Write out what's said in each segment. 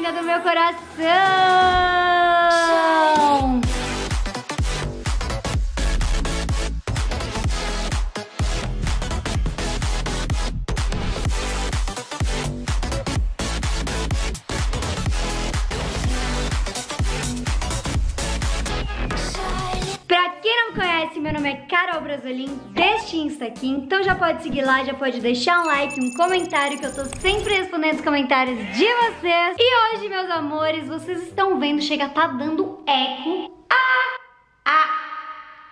amiga do meu coração! Conhece, meu nome é Carol Brasolim, deste Insta aqui, então já pode seguir lá, já pode deixar um like, um comentário, que eu tô sempre respondendo os comentários de vocês. E hoje, meus amores, vocês estão vendo, chega tá dando eco. Ah! Ah!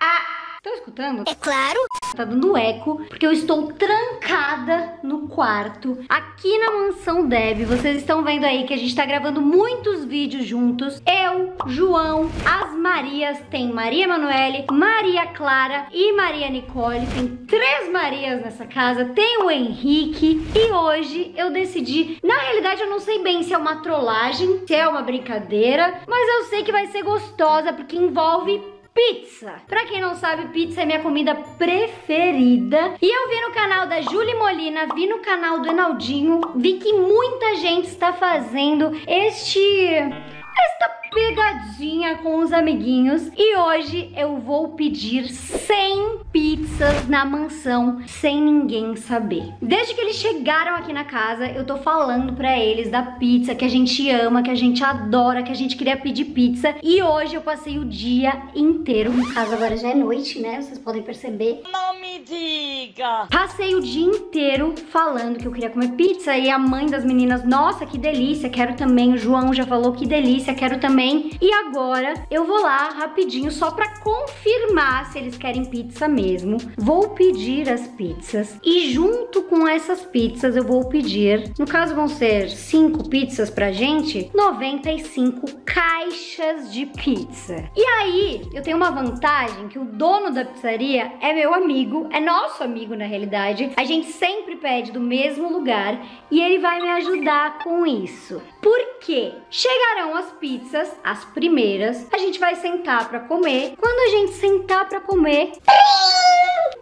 Ah! Estão escutando? É claro. Tá dando eco, porque eu estou trancada no quarto, aqui na mansão Deb. Vocês estão vendo aí que a gente tá gravando muitos vídeos juntos. Eu, João, as Marias, tem Maria Emanuele, Maria Clara e Maria Nicole. Tem três Marias nessa casa, tem o Henrique. E hoje eu decidi, na realidade eu não sei bem se é uma trollagem, se é uma brincadeira, mas eu sei que vai ser gostosa, porque envolve Pizza. Pra quem não sabe, pizza é minha comida preferida. E eu vi no canal da Julie Molina, vi no canal do Enaldinho, vi que muita gente está fazendo este esta pegadinha com os amiguinhos e hoje eu vou pedir 100 pizzas na mansão sem ninguém saber. Desde que eles chegaram aqui na casa, eu tô falando pra eles da pizza que a gente ama, que a gente adora, que a gente queria pedir pizza e hoje eu passei o dia inteiro, no caso agora já é noite, né? Vocês podem perceber. Não me diga. Passei o dia inteiro falando que eu queria comer pizza e a mãe das meninas, nossa, que delícia, quero também. O João já falou que delícia, quero também. E agora eu vou lá rapidinho só pra confirmar se eles querem pizza mesmo. Vou pedir as pizzas e junto com essas pizzas eu vou pedir, no caso vão ser cinco pizzas pra gente, 95 caixas de pizza. E aí, eu tenho uma vantagem que o dono da pizzaria é meu amigo, é nosso amigo na realidade. A gente sempre pede do mesmo lugar e ele vai me ajudar com isso. Por quê? Chegarão as pizzas, as primeiras, a gente vai sentar para comer. Quando a gente sentar para comer,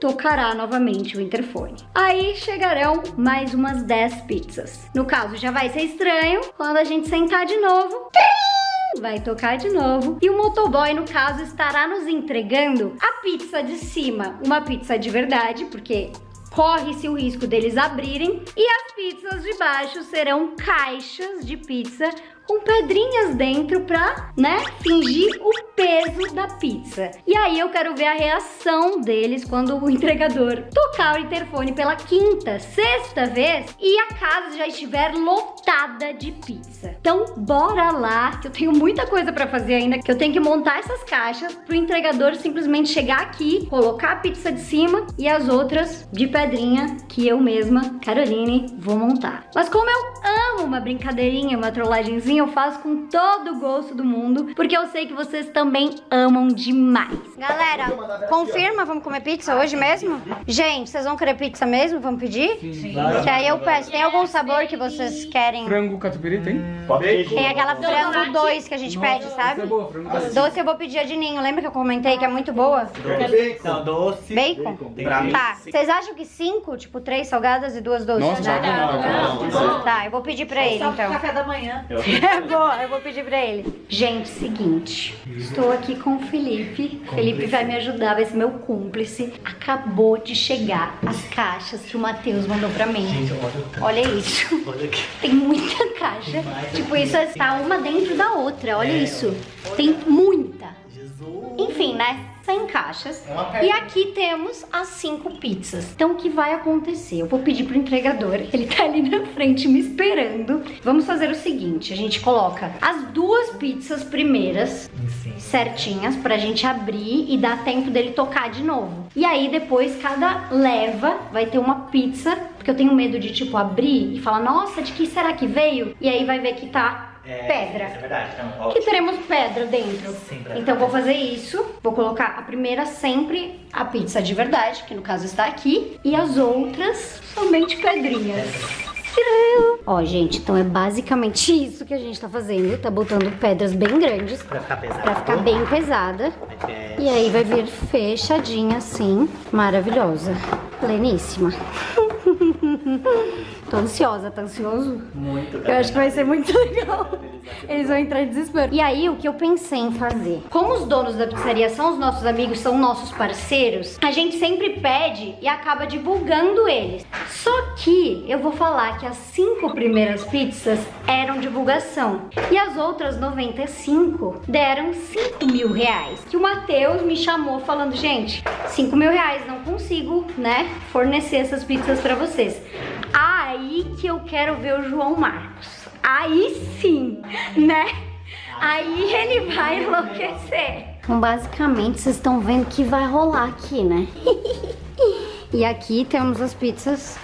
tocará novamente o interfone. Aí chegarão mais umas 10 pizzas. No caso, já vai ser estranho quando a gente sentar de novo vai tocar de novo. E o motoboy, no caso, estará nos entregando a pizza de cima. Uma pizza de verdade, porque corre-se o risco deles abrirem. E as pizzas de baixo serão caixas de pizza com pedrinhas dentro pra, né, fingir o peso da pizza. E aí eu quero ver a reação deles quando o entregador tocar o interfone pela quinta, sexta vez e a casa já estiver lotada de pizza. Então bora lá, que eu tenho muita coisa pra fazer ainda, que eu tenho que montar essas caixas pro entregador simplesmente chegar aqui, colocar a pizza de cima e as outras de pedrinha que eu mesma, Caroline, vou montar. Mas como eu amo uma brincadeirinha, uma trollagenzinha, eu faço com todo o gosto do mundo, porque eu sei que vocês também amam demais. Galera, confirma, vamos comer pizza hoje mesmo? Gente, vocês vão querer pizza mesmo? Vamos pedir? Sim. Que aí eu peço. Tem algum sabor que vocês querem? Frango catupiry tem? Tem aquela frango 2 que a gente pede, sabe? É boa. Doce eu vou pedir a de ninho. Lembra que eu comentei que é muito boa? Não, doce. Bacon? Tá. Vocês acham que cinco? Tipo, três salgadas e duas doces? Nossa, tá bom. Tá, eu vou pedir pra ele então. Café da manhã. É boa, eu vou pedir pra ele. Gente, seguinte. Estou aqui com o Felipe. Felipe vai me ajudar, vai ser meu cúmplice. Acabou de chegar as caixas que o Matheus mandou pra mim. Olha isso. Olha aqui. Tem muita caixa. Tipo, isso está uma dentro da outra. Olha isso. Tem muita. Enfim, né? 100 caixas. E aqui temos as 5 pizzas. Então, o que vai acontecer? Eu vou pedir pro entregador, ele tá ali na frente me esperando. Vamos fazer o seguinte, a gente coloca as duas pizzas primeiras certinhas pra gente abrir e dar tempo dele tocar de novo. E aí, depois, cada leva vai ter uma pizza, porque eu tenho medo de, tipo, abrir e falar, nossa, de que será que veio? E aí vai ver que tá É, pedra Isso é verdade. Então, que teremos pedra dentro. Sim, pra- então vou fazer isso. Vou colocar a primeira sempre a pizza de verdade, que no caso está aqui, e as outras somente pedrinhas. Tcharam! Ó, gente, então é basicamente isso que a gente tá fazendo. Tá botando pedras bem grandes Pra ficar pesado. pra ficar bem pesada. É, E aí vai vir fechadinha assim, maravilhosa, pleníssima. Tô ansiosa, tá ansioso? Muito, Eu acho que vai ser muito legal. Eles vão entrar em desespero. E aí, o que eu pensei em fazer? Como os donos da pizzaria são os nossos amigos, são nossos parceiros, a gente sempre pede e acaba divulgando eles. Só que eu vou falar que as cinco primeiras pizzas eram divulgação e as outras 95 deram 5 mil reais. Que o Matheus me chamou falando, gente, 5 mil reais, não consigo, né, fornecer essas pizzas pra vocês. Aí que eu quero ver o João Marcos. Aí sim, né? Aí ele vai enlouquecer. Então, basicamente, vocês estão vendo que vai rolar aqui, né? e aqui temos as pizzas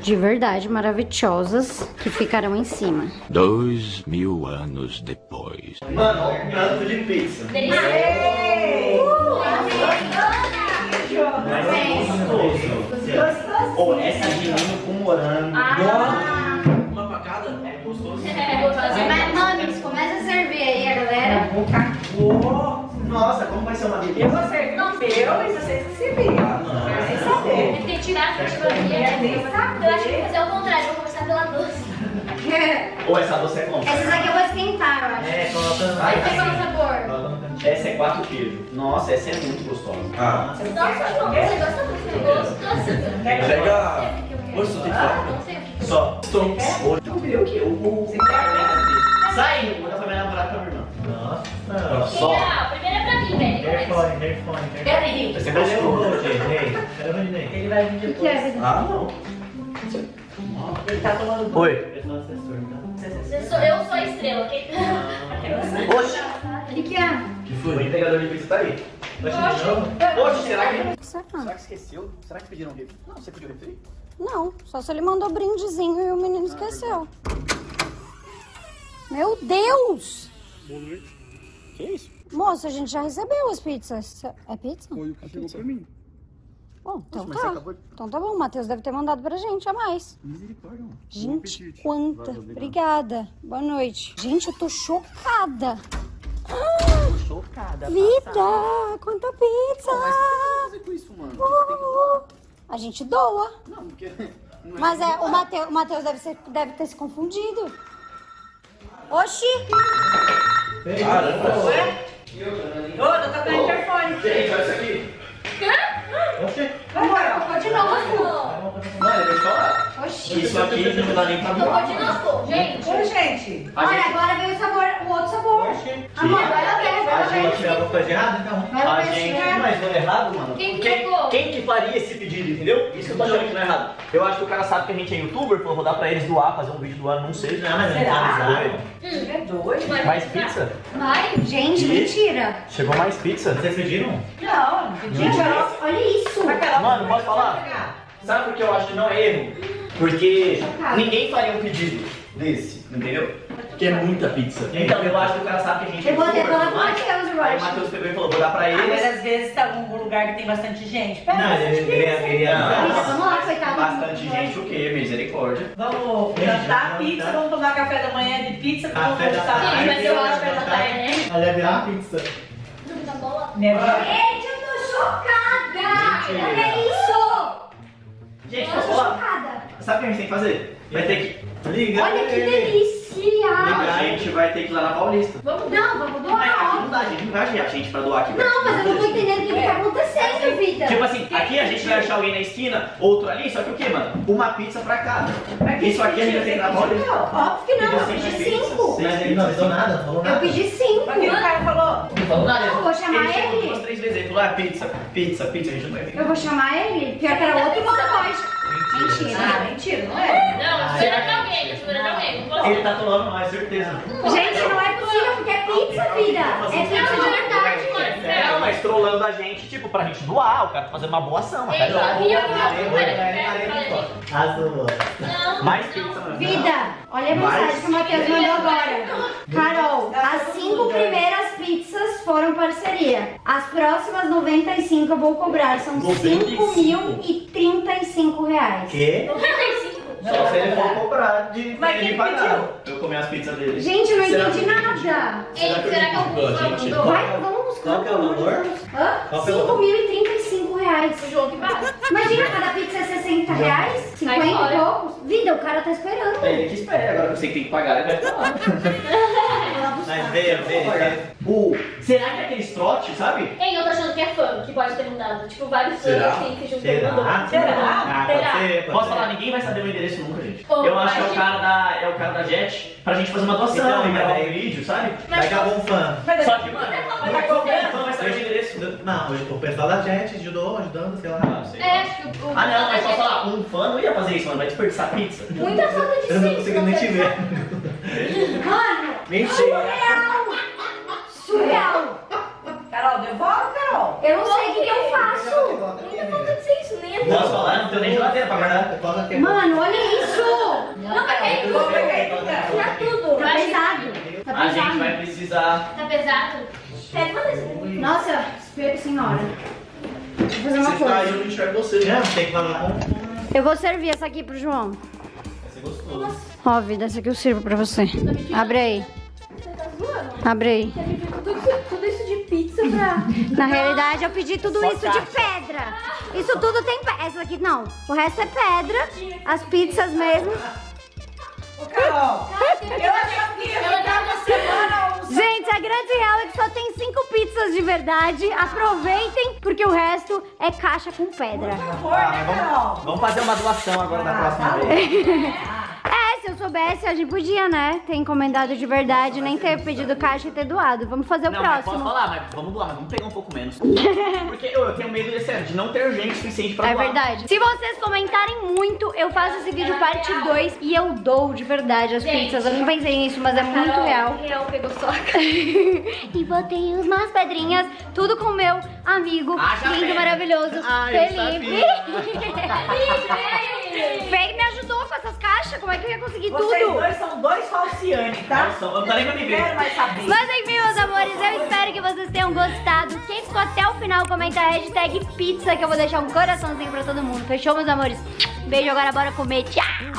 de verdade maravilhosas que ficarão em cima. Dois mil anos depois. Mano, olha o tanto de pizza. Mas é gostoso. Ou essa de milho com morango. Uma facada? É gostoso. Mas, mames, começa a servir aí a galera. Oh, nossa, como vai ser uma delícia? Eu acertei. Não, eu e vocês que se viram. Quero nem saber. Tem que tirar a categoria. Nem Eu acho que vou fazer o contrário, vou começar pela doce. Ou essa doce é como? Essas aqui eu vou esquentar, eu acho. É, coloca Vai sabor? Essa é quatro queijos. Nossa, essa é muito gostosa. Ah. Nossa, você gosta muito gostoso. Pega. Poxa, tem que falar. Não sei o que. Só. Estou. Hoje eu vi o? O. o- o- Sai! Vou dar pra minha namorada pra minha irmã. Nossa. Só. Primeiro é pra mim, velho. Começa. Peraí. Você vai ser Ele vai vir depois. que é, Vida? Ah, não. Ele tá tomando banho. Oi. Eu sou, eu sou a estrela, ok? Oxe. O que, que é? O entregador de pizza tá aí. Oxe, será que. Será? Será que esqueceu? Será que pediram refri? Não, você pediu refri? Não, só se ele mandou brindezinho e o menino esqueceu. Meu Deus! Que isso? Moça, a gente já recebeu as pizzas. É pizza? Foi o que chegou pra mim. Bom, então tá. de- Então tá bom, o Matheus deve ter mandado pra gente a mais. Misericórdia, Gente, quanta. Obrigada. Boa noite. Gente, eu tô chocada. Chocada. Vida! Quanta pizza! Mas o que você vai fazer com isso, mano? Doar. A gente doa. Não, porque. não Mas é, o Matheus, o Matheus deve, ser- deve ter se confundido. Oxi! Caramba. Ô, tá tocando interfone. Gente, olha isso aqui. Isso aqui não dá nem pra de novo, gente. Ô, gente. A Olha, gente- agora veio o sabor, o outro sabor. Amor, vai lá ver, vai lá A gente ver. alguma coisa errada, então? Vai lá A ver gente, é. mas não é errado, mano. Quem que quem, tocou? quem que faria esse pedido, entendeu? Isso que eu tô achando que não é errado. Eu acho que o cara sabe que a gente é youtuber, falou, vou dar pra eles doar, fazer um vídeo doando, não sei. Não, mas Será? doido. É doido. Mais pizza? Vai, gente, E? mentira. Chegou mais pizza. Vocês pediram? Não, não. Gente, olha, olha isso. Mano, posso falar? Sabe por que eu acho que não é erro? Porque ninguém faria um pedido desse, entendeu? Que é muita pizza. Então eu acho que o cara sabe que a gente é Eu vou ter que youtuber, falar com o mas- Matheus, eu Aí o acho. Matheus pegou e falou, vou dar pra Ah, Mas eles. às vezes tá em algum lugar que tem bastante gente. Pega Não, bastante ele- ele- pizza. ele- Vida, ele- vamos lá, coitado. Bastante gente, o quê? Misericórdia. Vamos jantar pizza, vamos tomar café da manhã de pizza, Café da. Sim, mas eu acho que ela tá é. né? Olha, virar pizza. Dúvida boa. Né? Gente, eu tô chocada. Olha isso. Gente, Eu tô chocada. Sabe o que a gente tem que fazer? Vai ter que ligar. Olha que delícia. A gente vai ter que ir lá na Paulista. Vamos, não, vamos Mas aqui doar. não dá, a gente não vai achar gente pra doar aqui. Não, mas eu não tô entendendo o que tá acontecendo, vida. Tipo assim, aqui a gente vai achar alguém na esquina, outro ali, só que o que, mano? Uma pizza pra cada. Isso aqui a gente vai ter que ir na Paulista. Óbvio que não, eu pedi cinco pizzas, seis pizzas. nada, não falou Eu pedi cinco. Mas o cara falou? Não falou nada. Eu vou chamar ele. chegou ele. duas, três vezes, ele falou, ah, pizza, pizza, pizza, a gente não vai ter. Eu vou chamar ele. Pior que era outro motoboy. Mentira. Ah, mentira, Ele tá falando mais, certeza. Gente, não é possível, porque é pizza, vida. É pizza de verdade. É, mas trolando a gente, tipo, pra gente doar, o cara tá fazendo uma boa ação, cara sabia que eu Azul. Mais pizza, mano. Vida, olha a mensagem que o Matheus mandou agora. Carol, as cinco primeiras pizzas foram parceria. As próximas 95 eu vou cobrar. São 5 mil e 35 reais. Quê? 95. Só se ele for comprar de Mas de quem pagar. Eu comer as pizzas dele. Gente, eu não Será entendi que- nada. Ei, será que eu Gente, vou? Vai, vamos buscar. Qual que é o valor? Hã? Qual que é o 5 mil e 35 Qual reais. O João que paga. Imagina, cada pizza é 60 reais? 50 e poucos? Vida, o cara tá esperando. É ele que espera, agora que eu sei que tem que pagar, ele vai falar. Mas veio, veio, veio. O, será que é aquele trote, sabe? Ei, eu tô achando que é fã, que pode ter mudado. Tipo, vários fãs Será? assim que juntou Será? e mudou. Será? Ah, pode Será? ser, Posso falar, ninguém vai saber o endereço nunca, gente. Ô, eu acho que é o mas- cara da, é o cara da Jet pra gente fazer uma doação Então, e gravar mas um vídeo, sabe? Vai acabar um fã. Mas Só que, mano, Mas tá cobrando? não vai saber o endereço. Não, o pessoal da Jet ajudou, ajudando, sei lá. Ah, sei. É, acho que o. Ah, não, mas a só gente- falar, um fã não ia fazer isso, mano, vai desperdiçar pizza. Muita falta de Eu não consigo nem te ver. Mano, Mentira. surreal! Surreal! Carol, devolve, Carol. Eu não sei o que, que eu faço. Muita falta de senso, nem é Posso falar? Não tenho nem geladeira pra guardar. Mano, olha isso! Não, mas é Vou tudo. aí, Carol. Tira tudo. Tá pesado. Tá A gente vai precisar. Tá pesado? É. Nossa, espera, senhora. Vou fazer uma Você tá aí, coisa. eu não enxergo você. Não, tem que lavar com. Eu vou servir essa aqui pro João. Vai ser gostoso. Ó, vida, essa aqui eu sirvo pra você. Abre aí. Você tá zoando? Abre aí. Você pediu tudo, isso- tudo isso de pizza pra. Na realidade, eu pedi tudo Só isso de caixa. pedra. Isso tudo tem pedra. Essa aqui não. O resto é pedra. As pizzas mesmo. Ô, Carol, eu achava que ia ficar uma semana Gente, a grande real é que só tem cinco pizzas de verdade. Aproveitem, porque o resto é caixa com pedra. favor, né, Carol? Vamos fazer uma doação agora da próxima vez. Se eu soubesse, a gente podia, né? Ter encomendado de verdade, nem ter pedido caixa e ter doado. Vamos fazer o Não, mas posso próximo. falar, mas vamos doar, vamos pegar um pouco menos. Porque eu, eu tenho medo de, sério, de não ter gente suficiente pra É doar. verdade. Se vocês comentarem muito, eu faço esse vídeo parte 2 e eu dou de verdade as Gente. pizzas. Eu não pensei nisso, mas é muito Carol, real. Real pegou só a cara. e botei umas pedrinhas, tudo com o meu amigo Haja lindo, maravilhoso, Ah, eu Felipe. Felipe me ajudou com essas caixas, como é que eu ia conseguir Vocês tudo? dois são dois falciane, tá? Eu não tô nem pra me ver. Mais saber. Mas enfim, meus amores, eu espero que vocês tenham gostado. Quem ficou até o final, comenta a hashtag pizza, que eu vou deixar um coraçãozinho pra todo mundo. Fechou, meus amores? Beijo, agora bora comer. Tchau!